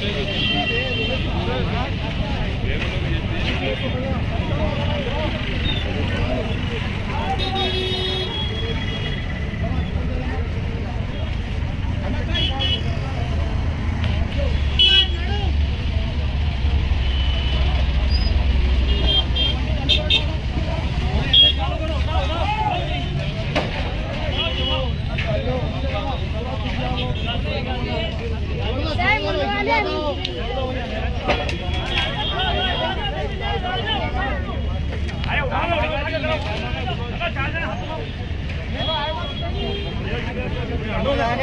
Thank you.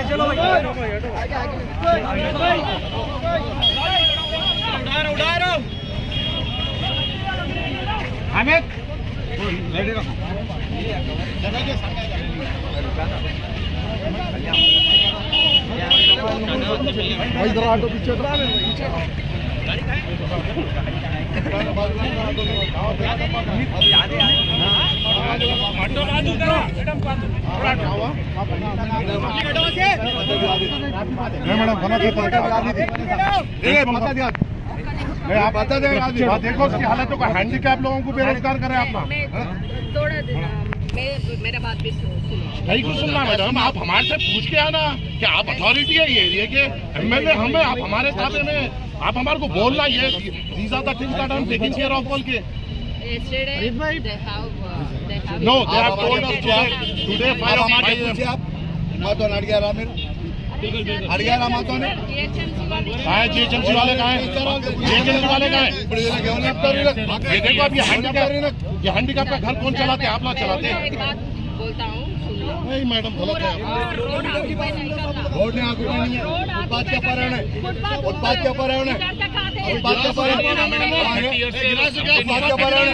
चलो उठा उठा रहा हमें रेडी रखो जगह के सामने इधर ऑटो पीछे मैडम बना दी बता दिया। आप बता देंगे देखो उसकी हालतों का हैंडीकैप लोगों को बेरोजगार करें आप बात भी नहीं कुछ सुनना मैडम आप हमारे से पूछ के आना कि आप अथॉरिटी है ये एरिया के एमएलए हमें आप हमारे खाते में आप हमारे को बोलना हाँ ये टेकिंग केयर ऑफ़ के हैंडीकैप हैंडीकैप का। घर कौन चलाते हैं? आप लोग चलाते हैं। बोलता हूँ सुन नहीं मैडम गलत है। रोड ऑक्यूपाई नहीं करना रोड नहीं है। के है। है हैं। के है। के ऊपर है।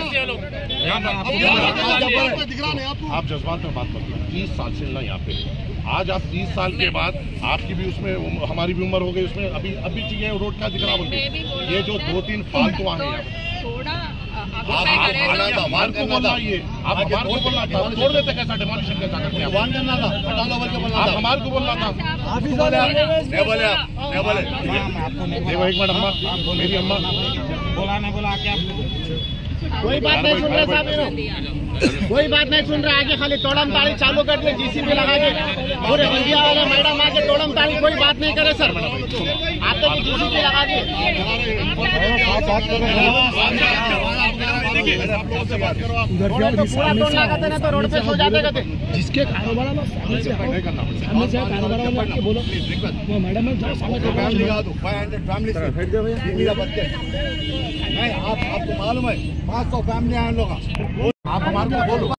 आप जज्बात में बात मत हैं तीस साल से ना यहाँ पे। आज आप तीस साल के बाद आपकी भी उसमें हमारी भी उम्र हो गई उसमें अभी अभी चाहिए रोड का दिख रहा ये जो दो तीन फालतू आए हैं थोड़ा आप ऑक्यूपाई आप करें आना था हमारे को बोलना ये आप हमारे को बोलना था छोड़ देते कैसा डेमोलिशन कैसा करते करना था हटा लो के बोलना था। हमारे को बोलना था। नहीं बोले आप नहीं बोले आप नहीं बोले देखो एक मिनट अम्मा मेरी अम्मा। बोला ना बोला क्या कोई बात नहीं सुन रहे साहब कोई बात नहीं सुन रहा आगे खाली तोड़म ताली चालू कर दे जीसीबी लगा के। पूरे इंडिया वाले मैडम आके तोड़म ताली कोई बात नहीं करे सर। जिसके कारोबार सामने से कारोबार बोलो। मैडम है आप आपको मालूम है पाँच सौ फैमिली हैं लोग आप हमारे बोलो।